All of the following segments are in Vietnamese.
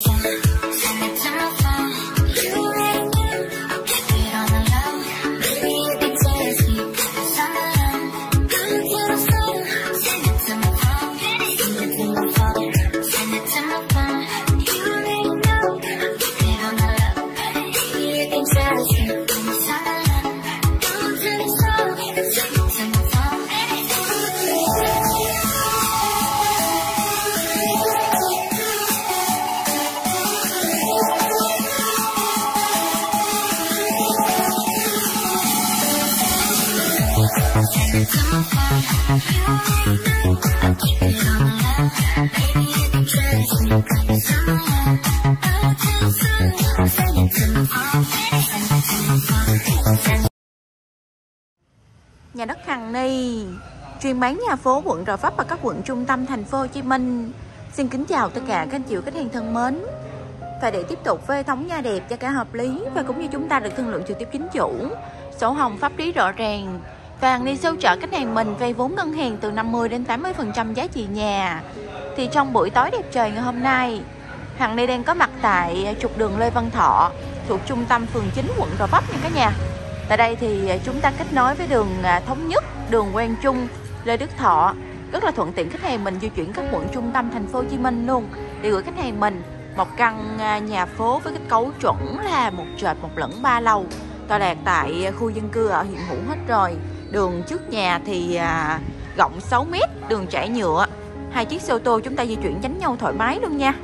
Thank you. Nhà đất Hằng Ni chuyên bán nhà phố quận Gò Vấp và các quận trung tâm thành phố Hồ Chí Minh. Xin kính chào tất cả các anh chị khách hàng thân mến. Và để tiếp tục với hệ thống nhà đẹp cho cả hợp lý và cũng như chúng ta được thương lượng trực tiếp chính chủ, sổ hồng pháp lý rõ ràng, vàng Ni sâu trợ khách hàng mình vay vốn ngân hàng từ 50 đến 80% giá trị nhà. Thì trong buổi tối đẹp trời ngày hôm nay, Hằng Ni đang có mặt tại trục đường Lê Văn Thọ thuộc trung tâm phường 9 quận Gò Vấp nha cả nhà. Tại đây thì chúng ta kết nối với đường à, Thống Nhất, đường Quang Trung, Lê Đức Thọ. Rất là thuận tiện khách hàng mình di chuyển các quận trung tâm thành phố Hồ Chí Minh luôn. Để gửi khách hàng mình một căn à, nhà phố với kết cấu chuẩn là một trệt một lẫn ba lầu. Tòa lạc tại khu dân cư ở hiện hữu hết rồi. Đường trước nhà thì à, rộng 6 mét đường trải nhựa. Hai chiếc xe ô tô chúng ta di chuyển tránh nhau thoải mái luôn nha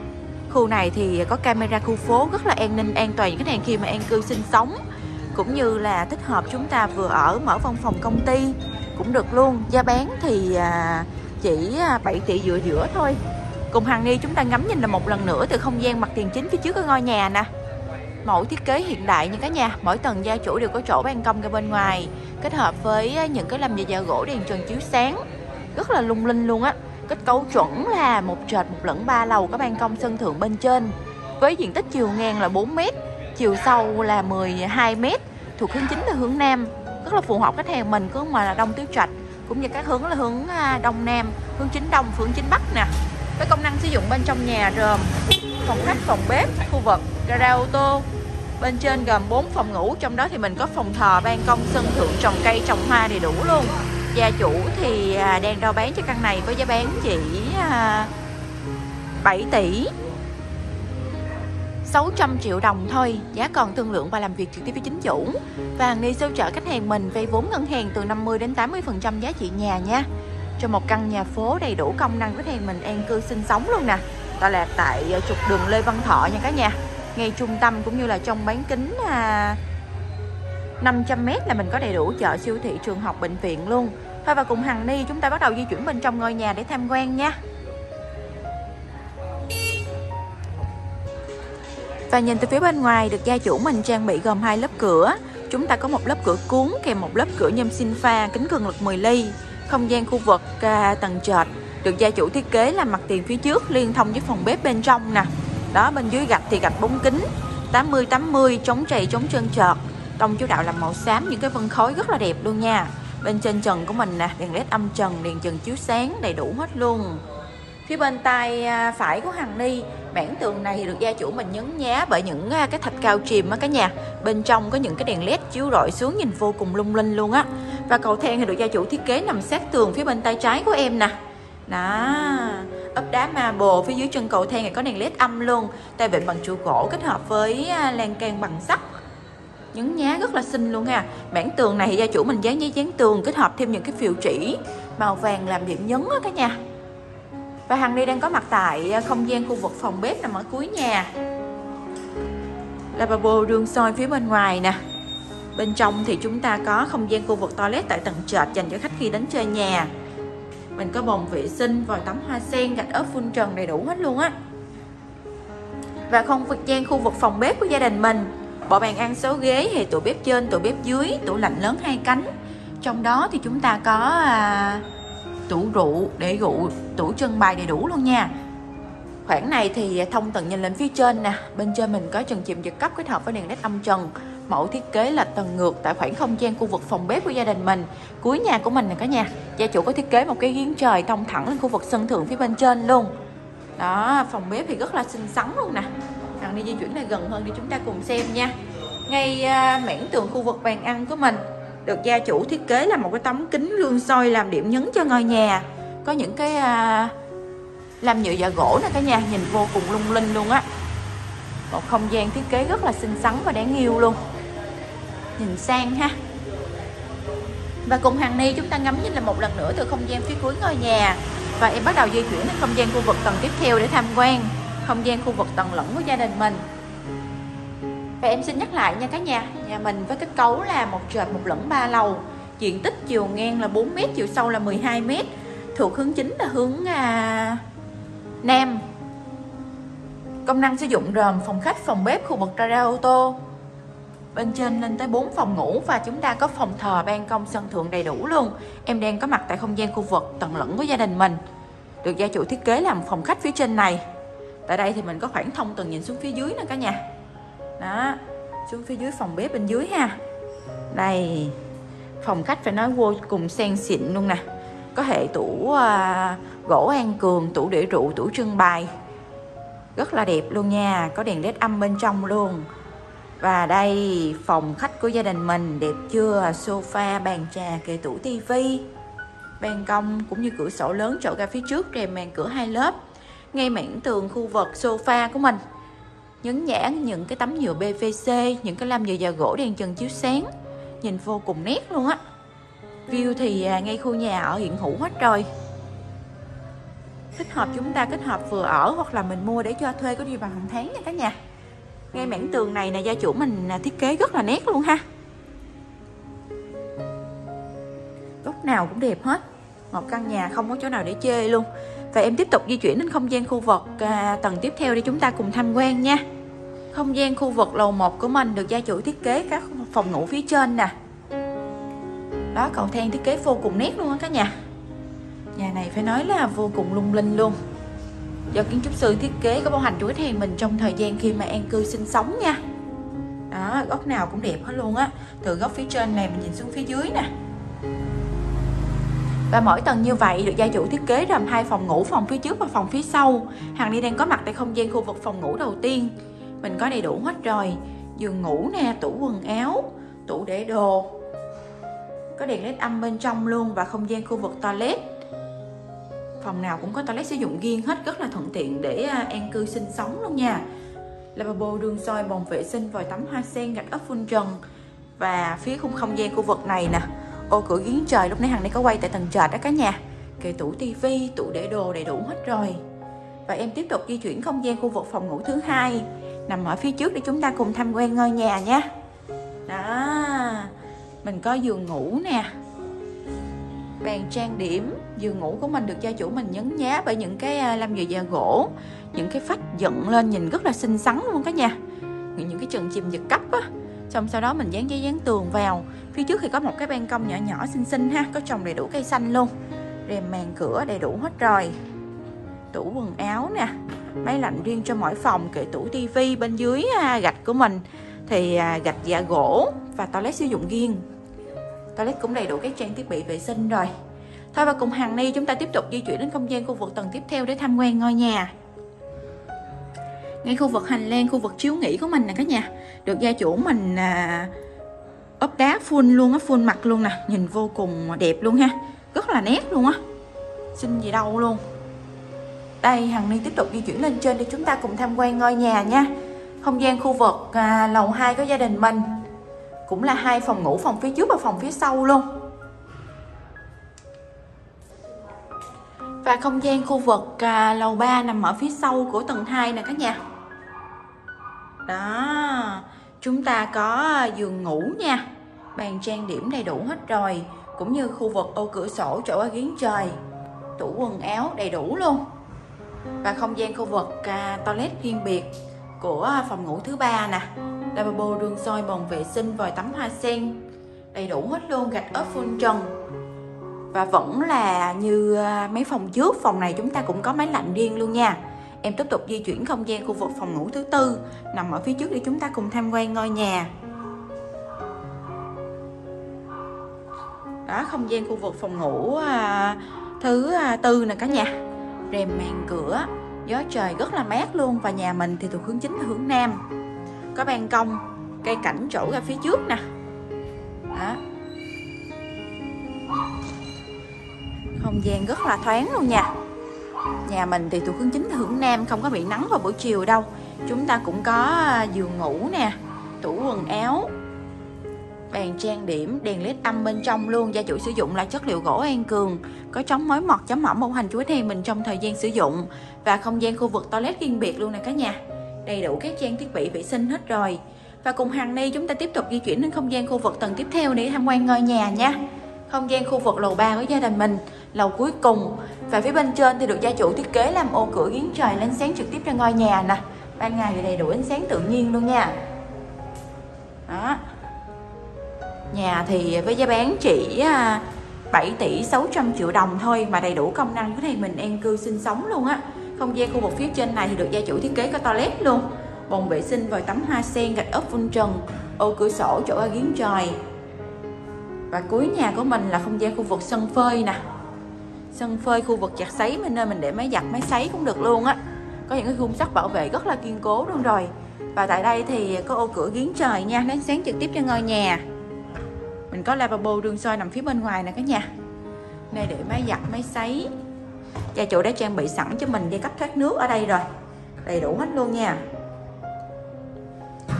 khu này thì có camera khu phố rất là an ninh, an toàn. Những khách hàng khi mà an cư sinh sống, cũng như là thích hợp chúng ta vừa ở, mở văn phòng công ty cũng được luôn. Giá bán thì à, chỉ à, 7 tỷ giữa giữa thôi. Cùng hàng ni chúng ta ngắm nhìn là một lần nữa từ không gian mặt tiền chính phía trước của ngôi nhà nè. Mẫu thiết kế hiện đại như cả nhà, mỗi tầng gia chủ đều có chỗ ban công ra bên ngoài, kết hợp với à, những cái làm dạ gỗ đèn trần chiếu sáng. Rất là lung linh luôn á kết cấu chuẩn là một trệt một lẫn ba lầu có ban công sân thượng bên trên. Với diện tích chiều ngang là 4 mét, chiều sâu là 12 mét, thuộc hướng chính là hướng nam. Rất là phù hợp khách hàng mình cứ mà là đông tứ trạch, cũng như các hướng là hướng à, đông nam, hướng chính đông, hướng chính bắc nè. Với công năng sử dụng bên trong nhà gồm phòng khách, phòng bếp, khu vực, gara ô tô. Bên trên gồm 4 phòng ngủ, trong đó thì mình có phòng thờ, ban công, sân thượng, trồng cây, trồng hoa đầy đủ luôn gia chủ thì à, đang rao bán cho căn này với giá bán chỉ à, 7 tỷ. 600 triệu đồng thôi giá còn thương lượng và làm việc trực tiếp với chính chủ. Và đi siêu trợ khách hàng mình vay vốn ngân hàng từ 50 đến 80 phần trăm giá trị nhà nha. Cho một căn nhà phố đầy đủ công năng khách hàng mình an cư sinh sống luôn nè. Tọa lạc tại à, trục đường Lê Văn Thọ nha cả nhà. Ngay trung tâm cũng như là trong bán kính à, 500m là mình có đầy đủ chợ siêu thị trường học bệnh viện luôn thôi và cùng Hằng Ni chúng ta bắt đầu di chuyển bên trong ngôi nhà để tham quan nha Và nhìn từ phía bên ngoài được gia chủ mình trang bị gồm hai lớp cửa. Chúng ta có một lớp cửa cuốn kèm một lớp cửa nhôm sinh pha kính cường lực 10 ly. Không gian khu vực à, tầng trệt được gia chủ thiết kế là mặt tiền phía trước liên thông với phòng bếp bên trong nè. Đó bên dưới gạch thì gạch bóng kính 80 80 chống trầy chống trơn trợt. Tông chú đạo làm màu xám những cái vân khối rất là đẹp luôn nha. Bên trên trần của mình nè, đèn led âm trần, đèn trần chiếu sáng đầy đủ hết luôn. Phía bên tay à, phải của Hằng Ni mảng tường này được gia chủ mình nhấn nhá bởi những à, cái thạch cao chìm á cả nhà. Bên trong có những cái đèn led chiếu rọi xuống nhìn vô cùng lung linh luôn á. Và cầu thang thì được gia chủ thiết kế nằm sát tường phía bên tay trái của em nè. Đó ốp đá marble phía dưới chân cầu thang này có đèn led âm luôn. Tay vịn bằng trụ gỗ kết hợp với à, lan can bằng sắt nhấn nhá rất là xinh luôn ha. Bản tường này thì gia chủ mình dán giấy dán tường kết hợp thêm những cái phiêu chỉ màu vàng làm điểm nhấn á cả nhà. Và Hằng đi đang có mặt tại à, không gian khu vực phòng bếp nằm ở cuối nhà. Lavabo đường soi phía bên ngoài nè. Bên trong thì chúng ta có không gian khu vực toilet tại tầng trệt dành cho khách khi đến chơi nhà. Mình có bồn vệ sinh, vòi tắm hoa sen, gạch ốp phun trần đầy đủ hết luôn á. Và không vực gian khu vực phòng bếp của gia đình mình. Bộ bàn ăn 6 ghế thì tủ bếp trên, tủ bếp dưới, tủ lạnh lớn hai cánh. Trong đó thì chúng ta có à, tủ rượu để rượu tủ trưng bày đầy đủ luôn nha. Khoảng này thì thông tầng nhìn lên phía trên nè. Bên trên mình có trần chìm giật cấp kết hợp với đèn led âm trần. Mẫu thiết kế là tầng ngược tại khoảng không gian khu vực phòng bếp của gia đình mình. Cuối nhà của mình nè cả nhà. Gia chủ có thiết kế một cái giếng trời thông thẳng lên khu vực sân thượng phía bên trên luôn. Đó phòng bếp thì rất là xinh xắn luôn nè. Đi di chuyển lại gần hơn để chúng ta cùng xem nha. Ngay à, mảng tường khu vực bàn ăn của mình được gia chủ thiết kế là một cái tấm kính gương soi làm điểm nhấn cho ngôi nhà. Có những cái à, làm nhựa và gỗ nè cả nhà nhìn vô cùng lung linh luôn á. Một không gian thiết kế rất là xinh xắn và đáng yêu luôn. Nhìn sang ha. Và cùng hàng ni chúng ta ngắm nhìn là một lần nữa từ không gian phía cuối ngôi nhà. Và em bắt đầu di chuyển đến không gian khu vực tầng tiếp theo để tham quan không gian khu vực tầng lẫn của gia đình mình. Và em xin nhắc lại nha cả nhà nhà mình với kết cấu là một trệt một lẫn ba lầu diện tích chiều ngang là 4 m chiều sâu là 12 m thuộc hướng chính là hướng à, nam công năng sử dụng gồm phòng khách phòng bếp khu vực ra ô tô. Bên trên lên tới 4 phòng ngủ và chúng ta có phòng thờ ban công sân thượng đầy đủ luôn. Em đang có mặt tại không gian khu vực tầng lẫn của gia đình mình. Được gia chủ thiết kế làm phòng khách phía trên này tại đây thì mình có khoảng thông tầng nhìn xuống phía dưới nè cả nhà. Đó, xuống phía dưới phòng bếp bên dưới ha. Đây, phòng khách phải nói vô cùng sang xịn luôn nè. Có hệ tủ à, gỗ an cường, tủ để rượu, tủ trưng bày. Rất là đẹp luôn nha, có đèn led âm bên trong luôn. Và đây, phòng khách của gia đình mình, đẹp chưa? Sofa, bàn trà, kệ tủ tivi, ban công, cũng như cửa sổ lớn chỗ ra phía trước, rèm màn cửa hai lớp ngay mảng tường khu vực sofa của mình. Nhấn nhãn những cái tấm nhựa PVC những cái lam nhựa và gỗ đèn trần chiếu sáng. Nhìn vô cùng nét luôn á. View thì à, ngay khu nhà ở hiện hữu hết rồi. Thích hợp chúng ta kết hợp vừa ở hoặc là mình mua để cho thuê có đi bằng hàng tháng nha cả nhà. Ngay mảng tường này là gia chủ mình à, thiết kế rất là nét luôn ha. Góc nào cũng đẹp hết. Một căn nhà không có chỗ nào để chê luôn và em tiếp tục di chuyển đến không gian khu vực à, tầng tiếp theo để chúng ta cùng tham quan nha. Không gian khu vực lầu 1 của mình được gia chủ thiết kế các phòng ngủ phía trên nè. Đó cầu thang thiết kế vô cùng nét luôn á cả nhà. Nhà này phải nói là vô cùng lung linh luôn. Do kiến trúc sư thiết kế có bảo hành chuỗi thang mình trong thời gian khi mà an cư sinh sống nha. Đó góc nào cũng đẹp hết luôn á. Từ góc phía trên này mình nhìn xuống phía dưới nè và mỗi tầng như vậy được gia chủ thiết kế làm hai phòng ngủ, phòng phía trước và phòng phía sau. Hàng đi đang có mặt tại không gian khu vực phòng ngủ đầu tiên. Mình có đầy đủ hết rồi. Giường ngủ nè, tủ quần áo, tủ để đồ. Có đèn led âm bên trong luôn và không gian khu vực toilet. Phòng nào cũng có toilet sử dụng riêng hết, rất là thuận tiện để à, an cư sinh sống luôn nha. Lavabo, đường soi, bồn vệ sinh, vòi tắm hoa sen, gạch ốp phun trần. Và phía khung không gian khu vực này nè ô, cửa giếng trời lúc nãy hằng này có quay tại tầng trệt đó cả nhà. Kệ tủ tivi, tủ để đồ đầy đủ hết rồi. Và em tiếp tục di chuyển không gian khu vực phòng ngủ thứ hai. Nằm ở phía trước để chúng ta cùng tham quan ngôi nhà nha. Đó, mình có giường ngủ nè. Bàn trang điểm, giường ngủ của mình được gia chủ mình nhấn nhá bởi những cái à, lam nhựa da gỗ. Những cái phách dựng lên nhìn rất là xinh xắn luôn cả nhà. Những cái trần chìm giật cấp á xong sau đó mình dán giấy dán tường vào. Phía trước thì có một cái ban công nhỏ nhỏ xinh xinh ha có trồng đầy đủ cây xanh luôn. Rèm màn cửa đầy đủ hết rồi. Tủ quần áo nè máy lạnh riêng cho mỗi phòng kệ tủ tivi bên dưới à, gạch của mình. Thì à, gạch dạ gỗ và toilet sử dụng riêng toilet cũng đầy đủ các trang thiết bị vệ sinh rồi. Thôi và cùng hàng ni chúng ta tiếp tục di chuyển đến không gian khu vực tầng tiếp theo để tham quan ngôi nhà ngay khu vực hành lang khu vực chiếu nghỉ của mình nè cả nhà. Được gia chủ mình à, ốp đá full luôn á full mặt luôn nè. Nhìn vô cùng đẹp luôn ha. Rất là nét luôn á. Xinh gì đâu luôn. Đây hằng ni tiếp tục di chuyển lên trên để chúng ta cùng tham quan ngôi nhà nha. Không gian khu vực à, lầu 2 của gia đình mình cũng là hai phòng ngủ phòng phía trước và phòng phía sau luôn. Và không gian khu vực à, lầu 3 nằm ở phía sau của tầng 2 nè các nhà đó chúng ta có ờ, giường ngủ nha. Bàn trang điểm đầy đủ hết rồi cũng như khu vực ô cửa sổ chỗ ở giếng trời. Tủ quần áo đầy đủ luôn. Và không gian khu vực à, toilet riêng biệt của ờ, phòng ngủ thứ ba nè. Lavabo đường soi bồn vệ sinh vòi tắm hoa sen. Đầy đủ hết luôn gạch ốp phun trần. Và vẫn là như ờ, mấy phòng trước phòng này chúng ta cũng có máy lạnh riêng luôn nha em tiếp tục di chuyển không gian khu vực phòng ngủ thứ tư nằm ở phía trước để chúng ta cùng tham quan ngôi nhà. Đó không gian khu vực phòng ngủ à, thứ à, tư nè cả nhà. Rèm màn cửa gió trời rất là mát luôn và nhà mình thì thuộc hướng chính là hướng nam. Có ban công cây cảnh chỗ ra phía trước nè. Đó. Không gian rất là thoáng luôn nha nhà mình thì thuộc hướng chính hướng nam, không có bị nắng vào buổi chiều đâu. Chúng ta cũng có à, giường ngủ nè, tủ quần áo, bàn trang điểm, đèn led âm bên trong luôn. Gia chủ sử dụng là chất liệu gỗ an cường, có chống mối mọt chấm mỏng bảo hành chuối theo mình trong thời gian sử dụng và không gian khu vực toilet riêng biệt luôn nè cả nhà. Đầy đủ các trang thiết bị vệ sinh hết rồi. Và cùng hàng ni chúng ta tiếp tục di chuyển đến không gian khu vực tầng tiếp theo để tham quan ngôi nhà nha. Không gian khu vực lầu 3 của gia đình mình lầu cuối cùng. Và phía bên trên thì được gia chủ thiết kế làm ô cửa giếng trời lên sáng trực tiếp ra ngôi nhà nè. Ban ngày thì đầy đủ ánh sáng tự nhiên luôn nha. Đó. Nhà thì với giá bán chỉ à, 7 tỷ 600 triệu đồng thôi mà đầy đủ công năng của này mình an cư sinh sống luôn á. Không gian khu vực phía trên này thì được gia chủ thiết kế có toilet luôn, bồn vệ sinh vòi tắm hoa sen gạch ốp vun trần, ô cửa sổ chỗ ở giếng trời. Và cuối nhà của mình là không gian khu vực sân phơi nè sân phơi khu vực giặt sấy bên nơi mình để máy giặt, máy sấy cũng được luôn á. Có những cái khung sắt bảo vệ rất là kiên cố luôn rồi. Và tại đây thì có ô cửa giếng trời nha nắng sáng trực tiếp cho ngôi nhà. Mình có lavabo đường soi nằm phía bên ngoài nè cả nhà. Nơi để máy giặt, máy sấy. Gia chủ đã trang bị sẵn cho mình dây cấp thoát nước ở đây rồi. Đầy đủ hết luôn nha.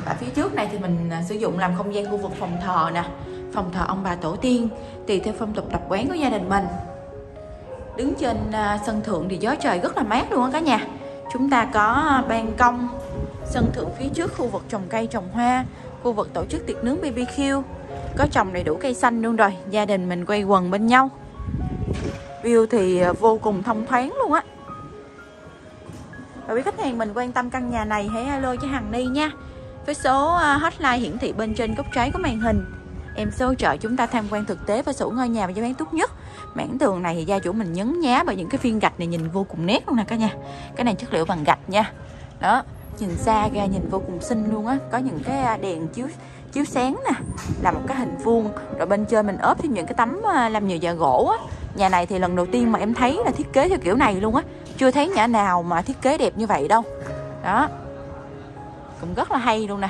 Ở phía trước này thì mình à, sử dụng làm không gian khu vực phòng thờ nè. Phòng thờ ông bà tổ tiên, tùy theo phong tục tập quán của gia đình mình đứng trên à, sân thượng thì gió trời rất là mát luôn á cả nhà. Chúng ta có à, ban công, sân thượng phía trước, khu vực trồng cây, trồng hoa, khu vực tổ chức tiệc nướng BBQ có trồng đầy đủ cây xanh luôn rồi, gia đình mình quay quần bên nhau. View thì à, vô cùng thông thoáng luôn á. Và quý khách hàng mình quan tâm căn nhà này hãy alo cho Hằng Ni nha. Với số hotline hiển thị bên trên góc trái của màn hình. Em sẽ hỗ trợ chúng ta tham quan thực tế và sổ ngôi nhà và giá bán tốt nhất mảng tường này thì gia chủ mình nhấn nhá bởi những cái viên gạch này nhìn vô cùng nét luôn nè cả nhà. Cái này chất liệu bằng gạch nha. Đó, nhìn xa ra nhìn vô cùng xinh luôn á. Có những cái à, đèn chiếu chiếu sáng nè, là một cái hình vuông. Rồi bên trên mình ốp thêm những cái tấm à, làm nhiều da gỗ á. Nhà này thì lần đầu tiên mà em thấy là thiết kế theo kiểu này luôn á. Chưa thấy nhà nào mà thiết kế đẹp như vậy đâu. Đó. Cũng rất là hay luôn nè.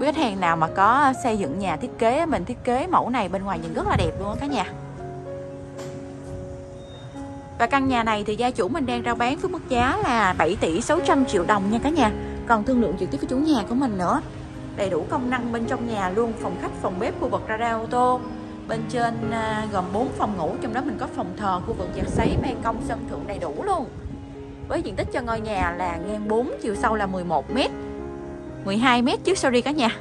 Quý khách hàng nào mà có xây dựng nhà thiết kế mình thiết kế mẫu này bên ngoài nhìn rất là đẹp luôn á cả nhà và căn nhà này thì gia chủ mình đang rao bán với mức giá là 7 tỷ 600 triệu đồng nha cả nhà. Còn thương lượng trực tiếp với chủ nhà của mình nữa. Đầy đủ công năng bên trong nhà luôn, phòng khách, phòng bếp, khu vực radar ô tô. Bên trên à, gồm 4 phòng ngủ, trong đó mình có phòng thờ, khu vực giặt sấy, ban công, sân thượng đầy đủ luôn. Với diện tích cho ngôi nhà là ngang 4 chiều sâu là 11 mét. 12 mét trước sorry cả nhà.